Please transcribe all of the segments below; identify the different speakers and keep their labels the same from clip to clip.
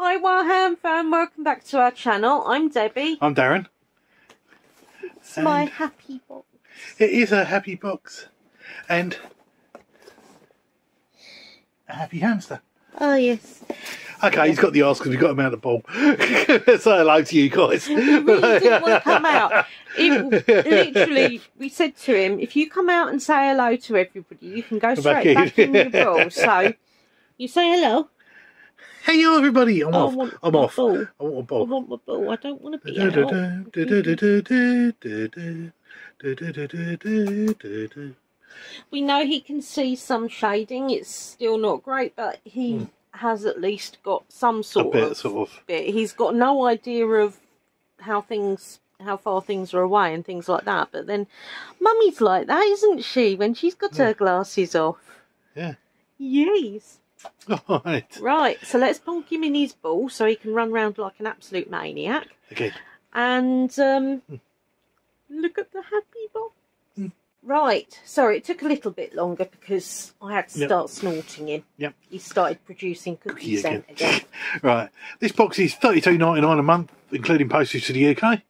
Speaker 1: Hi Warham fan, welcome back to our channel. I'm Debbie.
Speaker 2: I'm Darren.
Speaker 1: It's my happy box.
Speaker 2: It is a happy box and a happy hamster.
Speaker 1: Oh yes.
Speaker 2: Okay, he's got the arse because we got him out of the ball. Say hello to you guys.
Speaker 1: He really didn't want to come out. It, literally, we said to him, if you come out and say hello to everybody, you can go straight back in,
Speaker 2: in.
Speaker 1: your ball. So, you say hello.
Speaker 2: Hey, yo, everybody! I'm
Speaker 1: I
Speaker 2: off. I'm off.
Speaker 1: ball.
Speaker 2: I want a
Speaker 1: I
Speaker 2: ball.
Speaker 1: want my ball. I don't want to be out. We know he can see some shading. It's still not great, but he has at least got some.
Speaker 2: A
Speaker 1: sort
Speaker 2: bit,
Speaker 1: of
Speaker 2: sort of.
Speaker 1: bit. He's got no idea of how things, how far things are away and things like that. But then, Mummy's like that, isn't she? When she's got her glasses off.
Speaker 2: Yeah.
Speaker 1: Yes.
Speaker 2: All right.
Speaker 1: Right. So let's bonk him in his ball so he can run around like an absolute maniac.
Speaker 2: Again.
Speaker 1: And um, look at the happy box.
Speaker 2: Hmm.
Speaker 1: Right. Sorry, it took a little bit longer because I had to
Speaker 2: Yep.
Speaker 1: start snorting him.
Speaker 2: Yep.
Speaker 1: He started producing cookie
Speaker 2: again.
Speaker 1: again.
Speaker 2: Right. This box is thirty-two ninety-nine a month, including postage to the UK.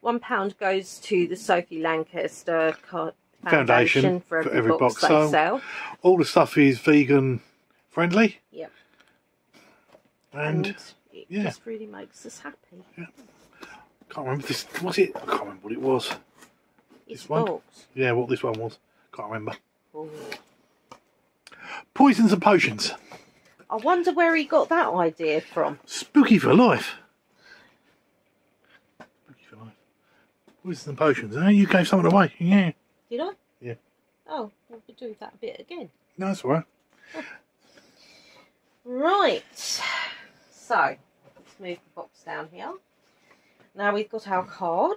Speaker 1: One pound goes to the Sophie Lancaster
Speaker 2: Foundation
Speaker 1: Foundation for every,
Speaker 2: for every
Speaker 1: box,
Speaker 2: box
Speaker 1: they sell.
Speaker 2: All the stuff is vegan friendly,
Speaker 1: Yep.
Speaker 2: and,
Speaker 1: And it
Speaker 2: yeah.
Speaker 1: just really makes us happy.
Speaker 2: can't remember this. Was it? I can't remember what it was.
Speaker 1: It's
Speaker 2: This one?
Speaker 1: box.
Speaker 2: Yeah, what this one was. Can't remember.
Speaker 1: Oh.
Speaker 2: Poisons and potions.
Speaker 1: I wonder where he got that idea from.
Speaker 2: Spooky for life. Spooky for life. Poisons and potions. Oh, you gave something away. Yeah.
Speaker 1: Did I?
Speaker 2: Yeah.
Speaker 1: Oh, we'll do that a bit again.
Speaker 2: No, that's all right. Oh.
Speaker 1: Right. So, let's move the box down here. Now we've got our card.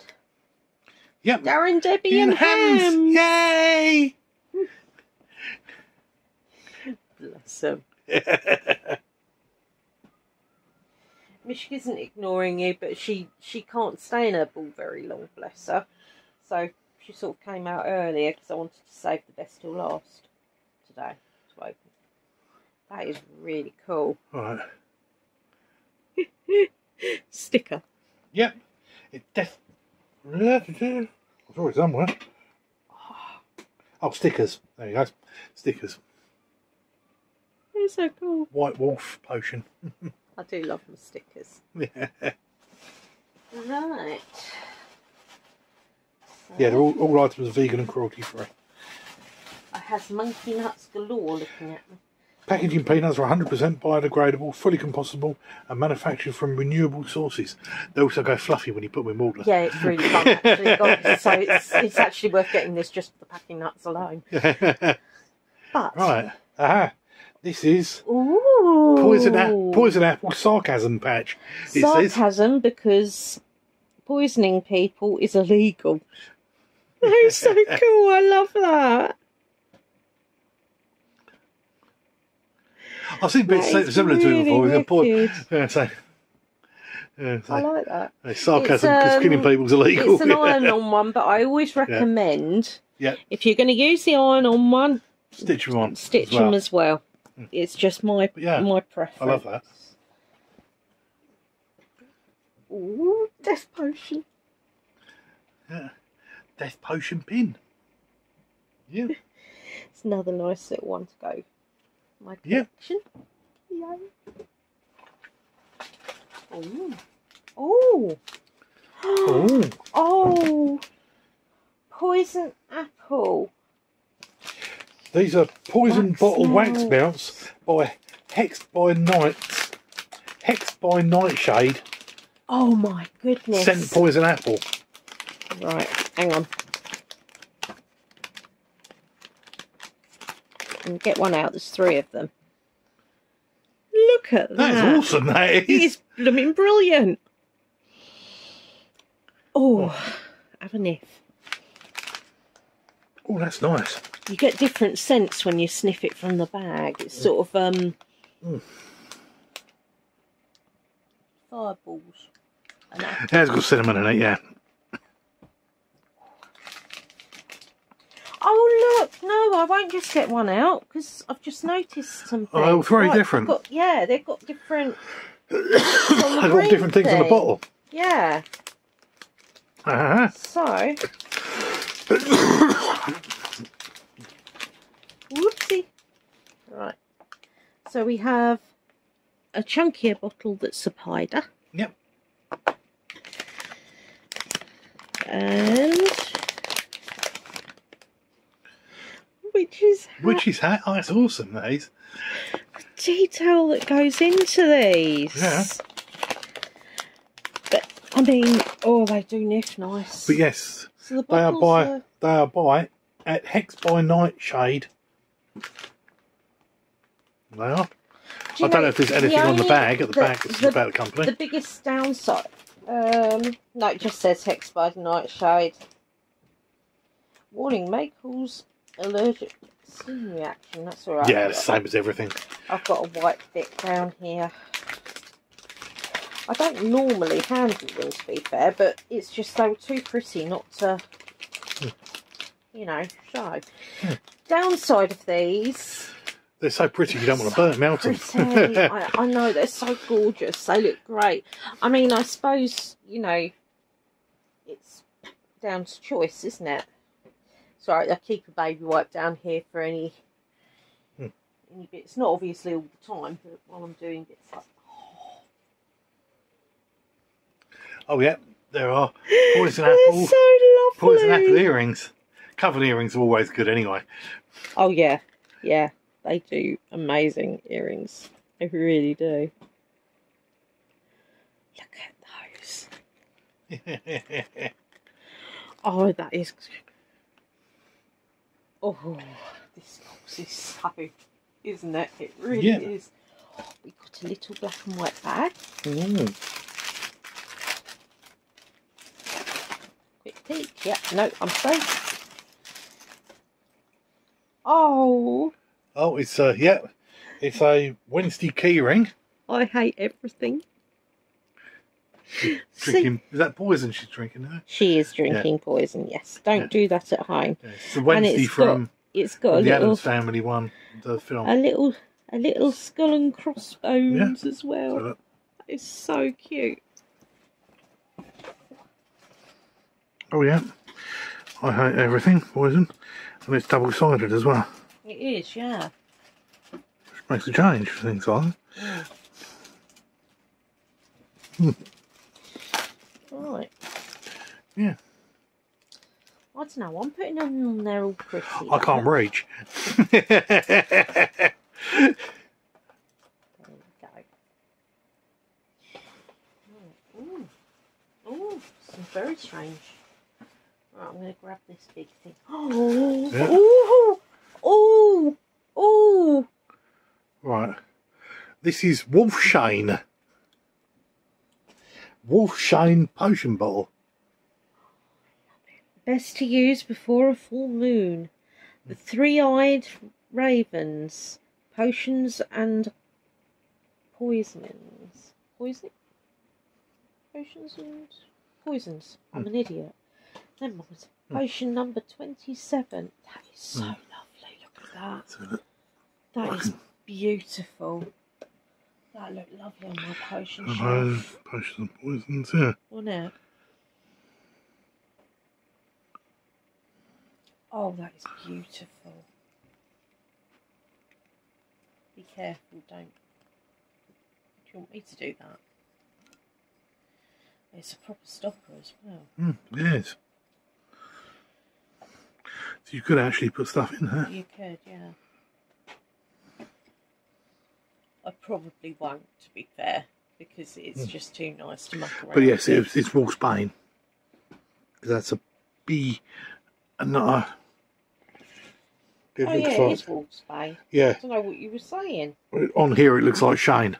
Speaker 2: Yep.
Speaker 1: Darren, Debbie,
Speaker 2: In
Speaker 1: and
Speaker 2: hams.
Speaker 1: Ham.
Speaker 2: Yay!
Speaker 1: Bless him. Mish isn't ignoring you, but she she can't stay in her ball very long, bless her. So she sort of came out earlier because I wanted to save the best till last today to open. That is really cool.
Speaker 2: right.
Speaker 1: Sticker.
Speaker 2: Yep. It def. I saw it somewhere. Oh, stickers. There you go. Stickers.
Speaker 1: It's so cool.
Speaker 2: White Wolf potion.
Speaker 1: I do love my stickers.
Speaker 2: yeah,
Speaker 1: Right.
Speaker 2: Yeah, they're all, all items are vegan and cruelty free.
Speaker 1: I has monkey nuts galore looking at me.
Speaker 2: Packaging peanuts are 100% biodegradable, fully compostable, and manufactured from renewable sources. They also go fluffy when you put them in water.
Speaker 1: Yeah, it's really fun actually. God, so it's, it's actually worth getting this just for the packing nuts alone. But
Speaker 2: right. Aha. This is
Speaker 1: ooh,
Speaker 2: poison, a- poison apple sarcasm patch. It says.
Speaker 1: sarcasm because poisoning people is illegal. That's so cool. I love that.
Speaker 2: I've seen bits
Speaker 1: That
Speaker 2: similar to it before. It's a po-
Speaker 1: wicked.
Speaker 2: Yeah, so, yeah, so,
Speaker 1: I like that.
Speaker 2: it's sarcasm because
Speaker 1: um,
Speaker 2: killing people's illegal.
Speaker 1: It's an iron-on one, but I always recommend
Speaker 2: Yeah,
Speaker 1: if you're going to use the iron-on one,
Speaker 2: stitch them on.
Speaker 1: stitch
Speaker 2: as well.
Speaker 1: them as well. It's just my my preference.
Speaker 2: I love that.
Speaker 1: Ooh, death potion.
Speaker 2: Yeah. Death potion pin. Yeah.
Speaker 1: It's another nice little one to go. My
Speaker 2: Yeah.
Speaker 1: collection. Yay. Ooh. Oh.
Speaker 2: Oh.
Speaker 1: Oh. Poison apple.
Speaker 2: These are poison
Speaker 1: Wax
Speaker 2: bottle wax melts by Hexed by Nights. Hexed by Nightshade.
Speaker 1: Oh my goodness.
Speaker 2: Scent poison apple.
Speaker 1: Right, hang on. And get one out, there's three of them. Look at that.
Speaker 2: That is awesome, that is.
Speaker 1: is blooming brilliant. Oh, have a sniff.
Speaker 2: Oh, that's nice.
Speaker 1: You get different scents when you sniff it from the bag. It's sort of um
Speaker 2: Mm.
Speaker 1: fireballs. That-
Speaker 2: It has got cinnamon in it, yeah.
Speaker 1: Oh look, no, I won't just get one out because I've just noticed something.
Speaker 2: Oh, it's very
Speaker 1: Right,
Speaker 2: different.
Speaker 1: they've Got, yeah, they've got different.
Speaker 2: I've got different things in the bottle.
Speaker 1: Yeah.
Speaker 2: Uh-huh.
Speaker 1: So. Whoopsie. Right. So we have a chunkier bottle that's a Pider.
Speaker 2: Yep.
Speaker 1: And. Which is
Speaker 2: Which is hat? Oh, that's awesome, that is.
Speaker 1: detail that goes into these.
Speaker 2: Yeah.
Speaker 1: But I mean, oh, they do niff nice.
Speaker 2: But yes,
Speaker 1: so the
Speaker 2: they are by
Speaker 1: are-
Speaker 2: they are by at Hex by Nightshade. They are.
Speaker 1: Do
Speaker 2: I don't know
Speaker 1: know,
Speaker 2: if there's anything on the bag at the,
Speaker 1: the-
Speaker 2: back.
Speaker 1: The-
Speaker 2: about the company.
Speaker 1: The biggest downside. Um, no, it just says Hex by Nightshade. Warning: may cause allergic skin reaction. That's all right.
Speaker 2: yeah, the same as everything.
Speaker 1: I've got a white bit down here. I don't normally handle them to be fair, but it's just they were too pretty not to, you know, show.
Speaker 2: Hmm.
Speaker 1: Downside of these,
Speaker 2: They're so pretty you don't want to burn them.
Speaker 1: pretty. I, I know they're so gorgeous. They look great. I mean, I suppose you know, it's down to choice, isn't it? Sorry, I keep a baby wipe down here for any
Speaker 2: Hmm.
Speaker 1: any bits. Not obviously all the time, but while I'm doing bits like.
Speaker 2: oh yeah, there are poison apple,
Speaker 1: so lovely.
Speaker 2: poison apple earrings. Coven earrings are always good anyway.
Speaker 1: Oh yeah, yeah, they do amazing earrings. They really do. Look at those. Oh, that is. Oh, this box is so, isn't it? It really
Speaker 2: Yeah.
Speaker 1: is. We got a little black and white bag.
Speaker 2: Mm.
Speaker 1: Quick peek. Yeah, no, I'm safe. Oh,
Speaker 2: Oh, it's a, yeah, it's a Wednesday key ring.
Speaker 1: I hate everything.
Speaker 2: Drinking is that poison she's drinking now?
Speaker 1: She is drinking poison. Yes, don't
Speaker 2: Yeah.
Speaker 1: do that at home.
Speaker 2: Yeah, it's a Wednesday
Speaker 1: it's got
Speaker 2: from
Speaker 1: It's got a
Speaker 2: the
Speaker 1: little,
Speaker 2: Addams Family one, the film.
Speaker 1: a little, a little skull and crossbones as
Speaker 2: So
Speaker 1: well.
Speaker 2: that-
Speaker 1: It's so cute.
Speaker 2: oh yeah, I hate everything poison, and it's double sided as well.
Speaker 1: It is, yeah.
Speaker 2: Which makes a change for things like that. Mm. Hmm.
Speaker 1: Right.
Speaker 2: Yeah.
Speaker 1: I don't know. I'm putting them on there all pretty.
Speaker 2: I can't reach.
Speaker 1: There we go. Ooh. Ooh, some very strange. Right, I'm going to grab this big thing. Oh,
Speaker 2: Yeah.
Speaker 1: ooh, ooh, ooh.
Speaker 2: right, this is Wolfshane. Wolfshane potion bottle.
Speaker 1: Best to use before a full moon. The three-eyed ravens, potions and poisonings. Poison? Potions and poisons. Hmm. I'm an idiot. Never mind. Hmm. Potion number twenty-seven. That is so hmm. lovely. Look at that-
Speaker 2: That
Speaker 1: is beautiful. That looked lovely on my potion shelf,
Speaker 2: potions and poisons, yeah.
Speaker 1: wasn't it? Oh, that is beautiful. Be careful, don't. Do you want me to do that? It's a proper stopper as well.
Speaker 2: Mm, yes. So you could actually put stuff in there.
Speaker 1: You could, yeah. I probably won't, to be fair, because it's just too nice to muck around.
Speaker 2: Hmm. But yes, it's, it's Wolfsbane. That's a B. And uh, it
Speaker 1: Oh yeah,
Speaker 2: like
Speaker 1: is Wolf's Bay.
Speaker 2: yeah.
Speaker 1: I don't know what you were saying.
Speaker 2: On here, it looks like Shane.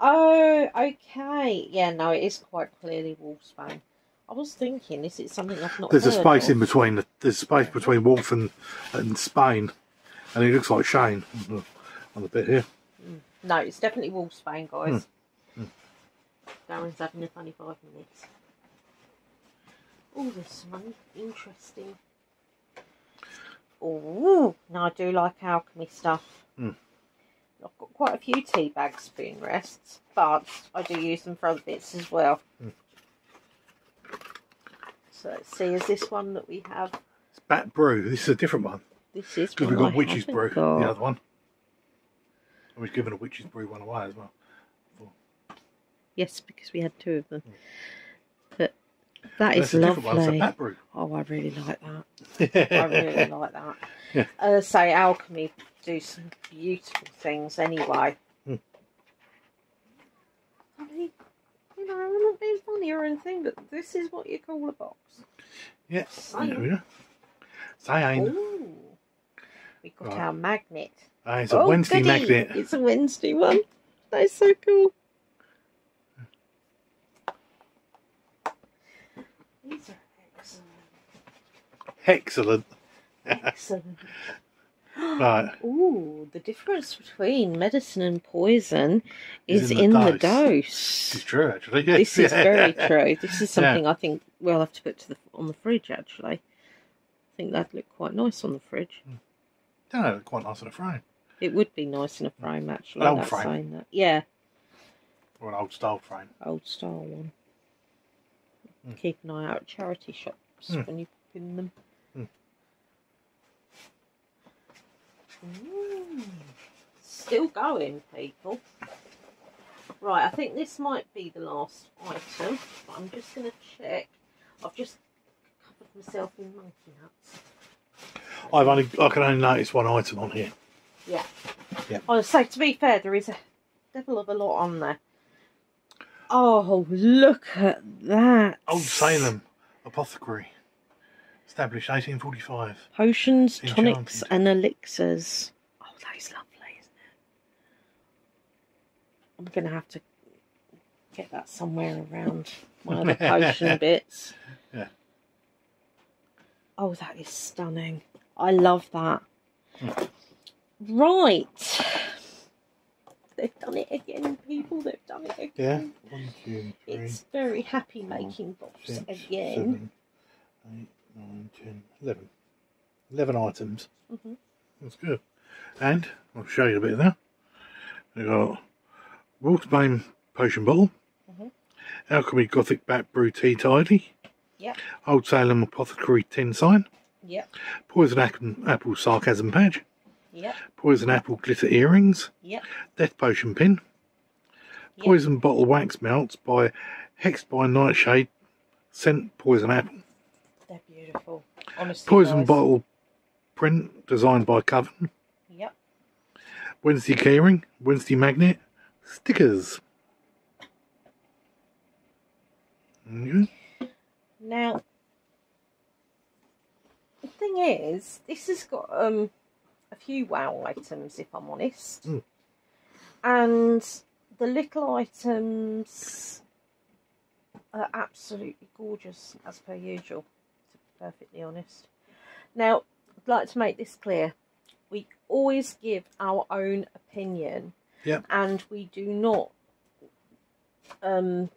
Speaker 1: Oh, okay. Yeah, no, it is quite clearly Wolf's Bay. I was thinking, is it something I've not
Speaker 2: There's a space
Speaker 1: of?
Speaker 2: in between. the- There's a space between Wolf and, and Spain, and it looks like Shane on the, on the bit here.
Speaker 1: No, it's definitely Wolf's Bay, guys.
Speaker 2: Hmm.
Speaker 1: Darren's having a funny five minutes. Oh, there's some interesting. Oh, now I do like alchemy stuff.
Speaker 2: Hmm.
Speaker 1: I've got quite a few tea bag spoon rests, but I do use them for other bits as well.
Speaker 2: Mm.
Speaker 1: So let's see, is this one that we have?
Speaker 2: It's Bat Brew. This is a different one.
Speaker 1: This is
Speaker 2: Because we've got
Speaker 1: I
Speaker 2: Witch's Brew,
Speaker 1: got.
Speaker 2: the other one. And we've given a Witch's Brew one away as well.
Speaker 1: Yes, because we had two of them. But that
Speaker 2: That's
Speaker 1: is
Speaker 2: a different one. It's a
Speaker 1: lovely.
Speaker 2: Bat Brew.
Speaker 1: Oh, I really like that. I really like that.
Speaker 2: Yeah.
Speaker 1: As I say, Alchemy do some beautiful things anyway.
Speaker 2: Hmm.
Speaker 1: I mean, you know, I'm not being funny or anything, but this is what you call a box.
Speaker 2: yeah.
Speaker 1: Same.
Speaker 2: There we go. Saying.
Speaker 1: Ooh. We got
Speaker 2: Right.
Speaker 1: our magnet.
Speaker 2: Ah, it's a
Speaker 1: Oh,
Speaker 2: Wednesday
Speaker 1: goody.
Speaker 2: magnet.
Speaker 1: It's a Wednesday one. That's so cool. These are excellent.
Speaker 2: Excellent.
Speaker 1: Excellent.
Speaker 2: Right.
Speaker 1: Ooh, the difference between medicine and poison
Speaker 2: Is
Speaker 1: is,
Speaker 2: in the
Speaker 1: in the
Speaker 2: dose.
Speaker 1: dose.
Speaker 2: It's true, actually. Yes.
Speaker 1: This is very true. This is
Speaker 2: Yeah.
Speaker 1: something I think we'll have to put to the on the fridge. Actually, I think that'd look quite nice on the fridge.
Speaker 2: Don't know, quite nice on a frame.
Speaker 1: It would be nice in a frame, actually.
Speaker 2: An old frame.
Speaker 1: saying that. Yeah,
Speaker 2: Or an old style frame.
Speaker 1: old style one.
Speaker 2: Mm.
Speaker 1: Keep an eye out at charity shops
Speaker 2: Mm.
Speaker 1: when you pin them.
Speaker 2: Mm.
Speaker 1: Still going, people. Right, I think this might be the last item, but I'm just going to check. I've just covered myself in monkey nuts.
Speaker 2: I've only I can only notice one item on here.
Speaker 1: Yeah.
Speaker 2: Yeah.
Speaker 1: I say, to be fair, there is a devil of a lot on there. Oh, look at that.
Speaker 2: Old Salem Apothecary. Established 1845.
Speaker 1: Potions,
Speaker 2: Enchanted.
Speaker 1: tonics, and elixirs. Oh, that is lovely, isn't it? I'm going to have to get that somewhere around my other potion bits.
Speaker 2: Yeah.
Speaker 1: Oh, that is stunning. I love that.
Speaker 2: Hmm.
Speaker 1: Right. They've done it again, people. They've done it
Speaker 2: Yeah.
Speaker 1: again.
Speaker 2: One, two, three,
Speaker 1: It's very happy making box
Speaker 2: six,
Speaker 1: again.
Speaker 2: seven, eight, nine, ten, eleven. Eleven items.
Speaker 1: Mhm.
Speaker 2: That's good. And I'll show you a bit of that. We've got Wolfsbane Potion Bottle.
Speaker 1: Mhm.
Speaker 2: Alchemy Gothic Bat Brew Tea Tidy.
Speaker 1: Yep.
Speaker 2: Old Salem Apothecary Tin Sign.
Speaker 1: Yep.
Speaker 2: Poison Apple, apple Sarcasm Patch.
Speaker 1: Yep.
Speaker 2: Poison Apple Glitter Earrings.
Speaker 1: Yep.
Speaker 2: Death Potion Pin.
Speaker 1: Yep.
Speaker 2: Poison Bottle Wax Melts by Hexed by Nightshade. Scent Poison Apple.
Speaker 1: They're beautiful. Honestly.
Speaker 2: Poison
Speaker 1: guys.
Speaker 2: Bottle Print designed by Coven.
Speaker 1: Yep.
Speaker 2: Wednesday Keyring. Wednesday Magnet. Stickers. Okay.
Speaker 1: Now, the thing is, this has got um a few wow items, if I'm honest,
Speaker 2: Mm.
Speaker 1: and the little items are absolutely gorgeous, as per usual. To be perfectly honest. Now, I'd like to make this clear: we always give our own opinion,
Speaker 2: Yep.
Speaker 1: and we do not, um,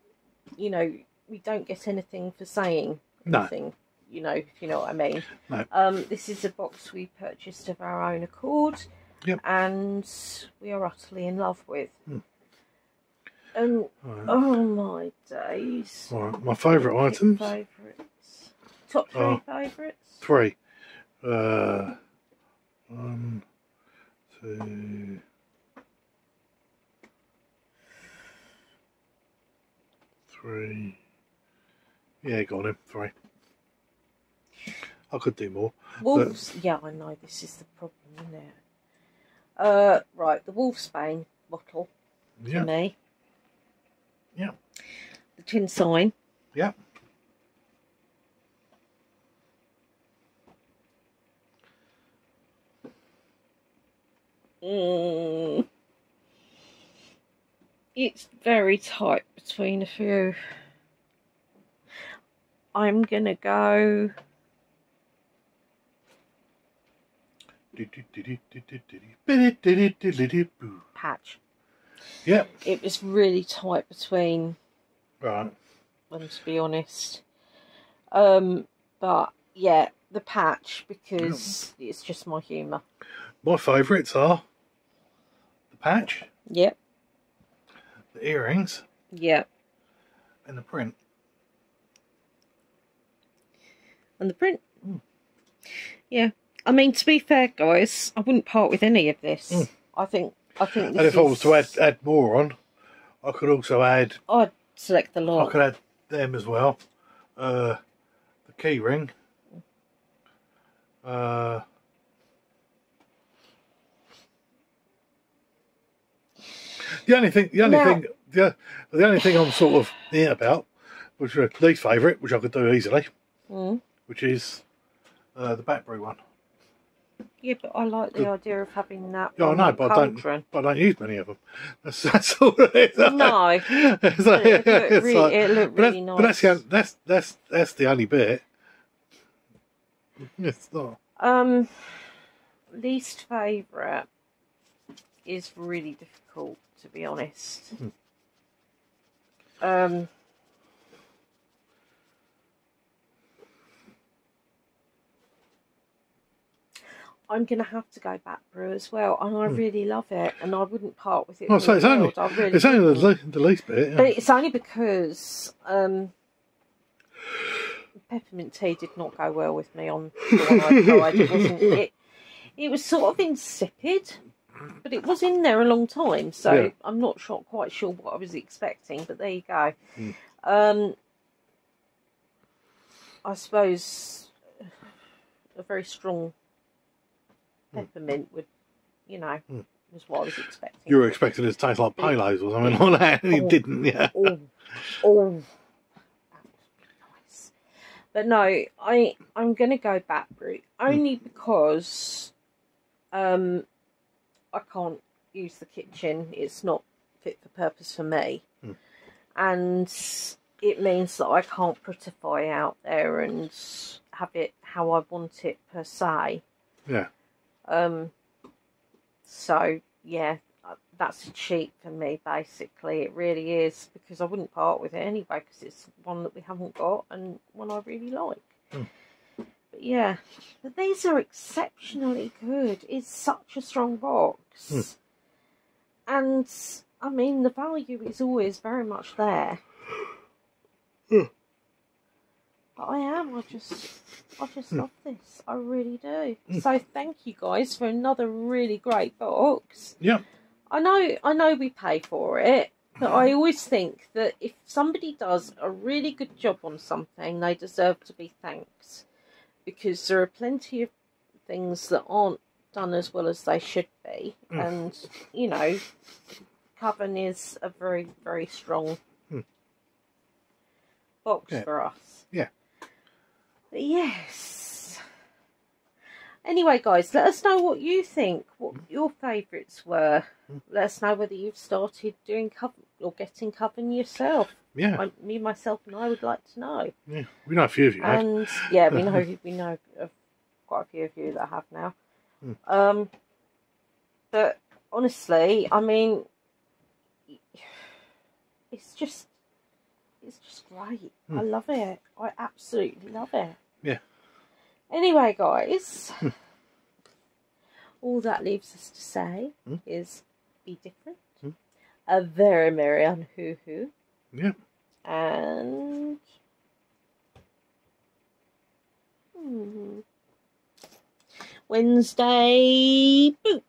Speaker 1: you know, we don't get anything for saying
Speaker 2: No.
Speaker 1: You know, if you know what I mean.
Speaker 2: No.
Speaker 1: Um, this is a box we purchased of our own accord,
Speaker 2: Yep.
Speaker 1: and we are utterly in love with.
Speaker 2: Hmm.
Speaker 1: And
Speaker 2: Alright.
Speaker 1: oh my days!
Speaker 2: Alright, My favourite items.
Speaker 1: Favourites. Top three
Speaker 2: Oh.
Speaker 1: favourites.
Speaker 2: Three. Uh, one, two, three. Yeah, got him. Three. I could do more.
Speaker 1: Wolves. Yeah, I know this is the problem, isn't it? Uh, right, the Wolfsbane bottle for
Speaker 2: Yeah.
Speaker 1: me.
Speaker 2: Yeah.
Speaker 1: The tin sign.
Speaker 2: Yeah.
Speaker 1: Mm. It's very tight between a few. I'm gonna go. Patch.
Speaker 2: Yep.
Speaker 1: It was really tight between
Speaker 2: Right.
Speaker 1: them, to be honest. Um, but yeah, the patch because it's just my humour.
Speaker 2: My favourites are the patch,
Speaker 1: Yep.
Speaker 2: the earrings,
Speaker 1: Yep.
Speaker 2: and the print.
Speaker 1: And the print.
Speaker 2: Mm.
Speaker 1: Yeah. I mean, to be fair, guys, I wouldn't part with any of this.
Speaker 2: Mm.
Speaker 1: I think. I think.
Speaker 2: And if I was to add add more on, I could also add
Speaker 1: I'd select the
Speaker 2: I could add them as well. Uh, the key ring. Uh, the only thing, the only
Speaker 1: Now-
Speaker 2: thing, the, the only thing I'm sort of near about, which is a least favourite, which I could do easily,
Speaker 1: Mm.
Speaker 2: which is uh, the Bat Brew one.
Speaker 1: Yeah, but I like the idea of having that.
Speaker 2: Yeah, I know,
Speaker 1: the
Speaker 2: but I don't, but I don't use many of them. That's, that's all it is.
Speaker 1: No,
Speaker 2: It's
Speaker 1: but it looked really, it looked really
Speaker 2: that's,
Speaker 1: nice.
Speaker 2: but that's, the, that's that's that's the only bit. It's not.
Speaker 1: Um, least favourite is really difficult to be honest.
Speaker 2: Hmm.
Speaker 1: Um, I'm gonna have to go Bat Brew as well, and I really love it, and I wouldn't part with it.
Speaker 2: Hmm. Well, so it's only
Speaker 1: really
Speaker 2: it's only the, the least bit.
Speaker 1: But it's only because um, peppermint tea did not go well with me on the one I tried. It wasn't. It, it was sort of insipid, but it was in there a long time, so
Speaker 2: Yeah.
Speaker 1: I'm not sure, quite sure what I was expecting. But there you go.
Speaker 2: Mm.
Speaker 1: Um, I suppose a very strong peppermint would, you know,
Speaker 2: Mm.
Speaker 1: was what I was expecting.
Speaker 2: You were expecting it to taste like Polos or something like that, and
Speaker 1: Oh.
Speaker 2: it didn't. Yeah.
Speaker 1: oh, oh, that was nice. But no, I I'm gonna go back route only because um I can't use the kitchen. It's not fit for purpose for me,
Speaker 2: Hmm.
Speaker 1: and it means that I can't put a fire out there and have it how I want it per se.
Speaker 2: Yeah.
Speaker 1: Um. So yeah, uh, that's a cheat for me. Basically, it really is because I wouldn't part with it anyway because it's one that we haven't got and one I really like.
Speaker 2: Hmm.
Speaker 1: But yeah, but these are exceptionally good. It's such a strong box,
Speaker 2: Hmm.
Speaker 1: and I mean the value is always very much there.
Speaker 2: Hmm.
Speaker 1: But I am. I just, I just
Speaker 2: Hmm.
Speaker 1: love this. I really do. So thank you guys for another really great box.
Speaker 2: Yeah.
Speaker 1: I know, I know we pay for it, but I always think that if somebody does a really good job on something, they deserve to be thanked because there are plenty of things that aren't done as well as they should be,
Speaker 2: Mm.
Speaker 1: and you know, Coven is a very, very strong
Speaker 2: Hmm.
Speaker 1: box
Speaker 2: Yeah.
Speaker 1: for us.
Speaker 2: Yeah.
Speaker 1: Yes. Anyway, guys, let us know what you think, what your favourites were.
Speaker 2: Mm.
Speaker 1: Let us know whether you've started doing coven or getting coven yourself.
Speaker 2: Yeah.
Speaker 1: I, me, myself, and I would like to know.
Speaker 2: Yeah. We know a few of you. have.
Speaker 1: And yeah, we know we know of quite a few of you that have now.
Speaker 2: Mm.
Speaker 1: Um, but honestly, I mean, it's just great. I love it. I absolutely love it.
Speaker 2: Yeah.
Speaker 1: Anyway, guys, all that leaves us to say
Speaker 2: Mm.
Speaker 1: is be different.
Speaker 2: Mm.
Speaker 1: A very merry on hoo hoo
Speaker 2: Yeah.
Speaker 1: and hmm, Wednesday boop.